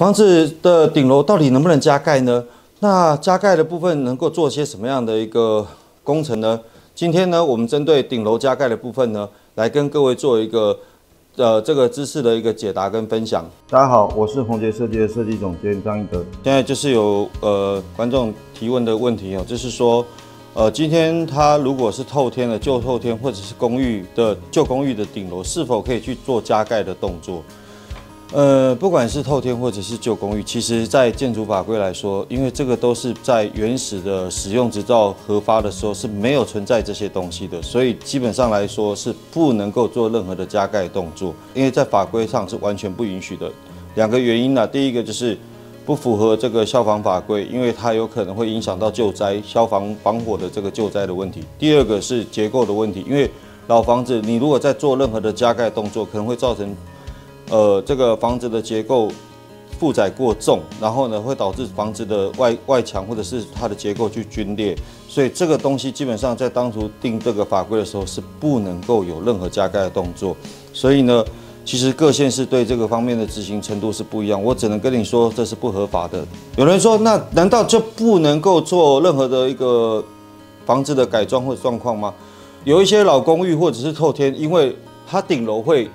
房子的顶楼到底能不能加盖呢？那加盖的部分能够做些什么样的一个工程呢？今天呢，我们针对顶楼加盖的部分呢，来跟各位做一个呃这个知识的一个解答跟分享。大家好，我是宏杰设计的设计总监张一德。现在就是有呃观众提问的问题哦，就是说呃今天他如果是透天的旧透天或者是公寓的旧公寓的顶楼，是否可以去做加盖的动作？呃，不管是透天或者是旧公寓，其实，在建筑法规来说，因为这个都是在原始的使用执照核发的时候是没有存在这些东西的，所以基本上来说是不能够做任何的加盖动作，因为在法规上是完全不允许的。两个原因呢，第一个就是不符合这个消防法规，因为它有可能会影响到救灾、消防防火的这个救灾的问题。第二个是结构的问题，因为老房子你如果在做任何的加盖动作，可能会造成。呃，这个房子的结构负载过重，然后呢会导致房子的外外墙或者是它的结构去龟裂，所以这个东西基本上在当初定这个法规的时候是不能够有任何加盖的动作。所以呢，其实各县市对这个方面的执行程度是不一样，我只能跟你说这是不合法的。有人说，那难道就不能够做任何的一个房子的改装或状况吗？有一些老公寓或者是透天，因为它顶楼会。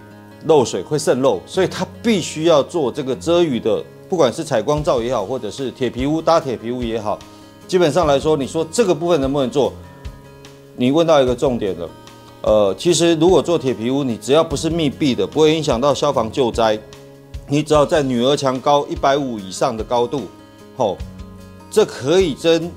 漏水会渗漏，所以它必须要做这个遮雨的，不管是采光罩也好，或者是铁皮屋搭铁皮屋也好，基本上来说，你说这个部分能不能做？你问到一个重点了，呃，其实如果做铁皮屋，你只要不是密闭的，不会影响到消防救灾，你只要在女儿墙高一百五以上的高度，吼，这可以真。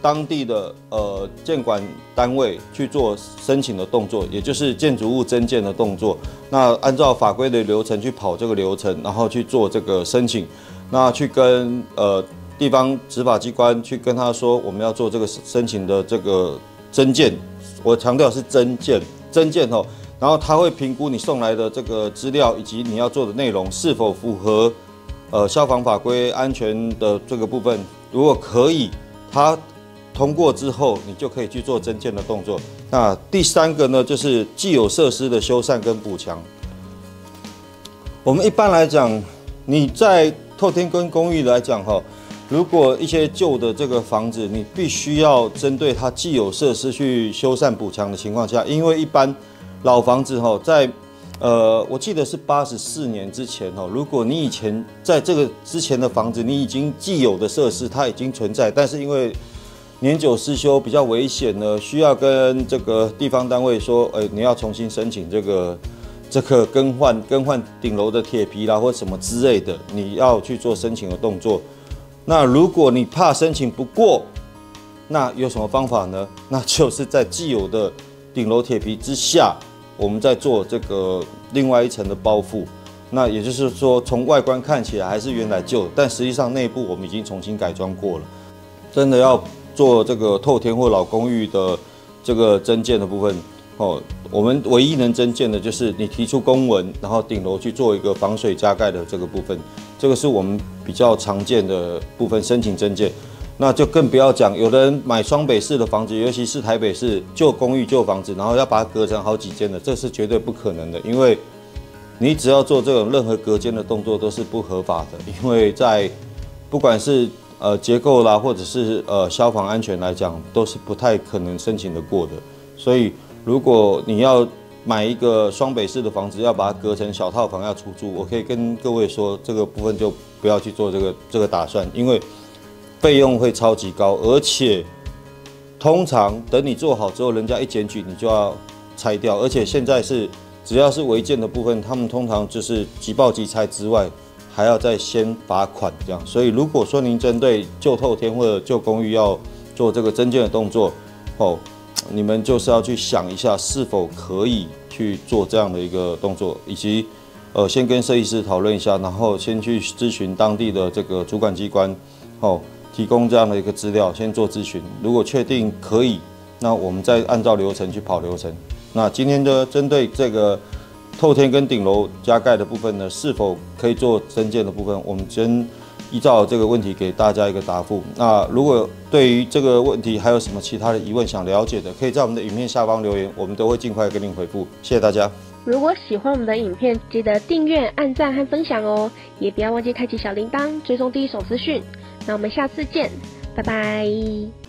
当地的呃建管单位去做申请的动作，也就是建筑物增建的动作。那按照法规的流程去跑这个流程，然后去做这个申请。那去跟呃地方执法机关去跟他说，我们要做这个申请的这个增建。我强调是增建，增建哦。然后他会评估你送来的这个资料以及你要做的内容是否符合呃消防法规安全的这个部分。如果可以，他。通过之后，你就可以去做增建的动作。那第三个呢，就是既有设施的修缮跟补强。我们一般来讲，你在透天跟公寓来讲哈，如果一些旧的这个房子，你必须要针对它既有设施去修缮补强的情况下，因为一般老房子哈，在呃，我记得是八十四年之前哈，如果你以前在这个之前的房子，你已经既有的设施它已经存在，但是因为年久失修比较危险呢，需要跟这个地方单位说，哎，你要重新申请这个这个更换更换顶楼的铁皮啦，或什么之类的，你要去做申请的动作。那如果你怕申请不过，那有什么方法呢？那就是在既有的顶楼铁皮之下，我们在做这个另外一层的包覆。那也就是说，从外观看起来还是原来旧，但实际上内部我们已经重新改装过了。真的要。做这个透天或老公寓的这个增建的部分哦，我们唯一能增建的就是你提出公文，然后顶楼去做一个防水加盖的这个部分，这个是我们比较常见的部分申请增建。那就更不要讲，有的人买双北市的房子，尤其是台北市旧公寓旧房子，然后要把它隔成好几间的，这是绝对不可能的，因为你只要做这种任何隔间的动作都是不合法的，因为在不管是呃，结构啦，或者是呃消防安全来讲，都是不太可能申请得过的。所以，如果你要买一个双北式的房子，要把它隔成小套房要出租，我可以跟各位说，这个部分就不要去做这个这个打算，因为费用会超级高，而且通常等你做好之后，人家一检举，你就要拆掉。而且现在是只要是违建的部分，他们通常就是即报即拆之外。还要再先罚款，这样。所以如果说您针对旧透天或者旧公寓要做这个增建的动作，哦，你们就是要去想一下是否可以去做这样的一个动作，以及呃，先跟设计师讨论一下，然后先去咨询当地的这个主管机关，哦，提供这样的一个资料，先做咨询。如果确定可以，那我们再按照流程去跑流程。那今天的针对这个。透天跟顶楼加盖的部分呢，是否可以做增建的部分？我们先依照这个问题给大家一个答复。那如果对于这个问题还有什么其他的疑问想了解的，可以在我们的影片下方留言，我们都会尽快跟您回复。谢谢大家。如果喜欢我们的影片，记得订阅、按赞和分享哦，也不要忘记开启小铃铛，追踪第一手资讯。那我们下次见，拜拜。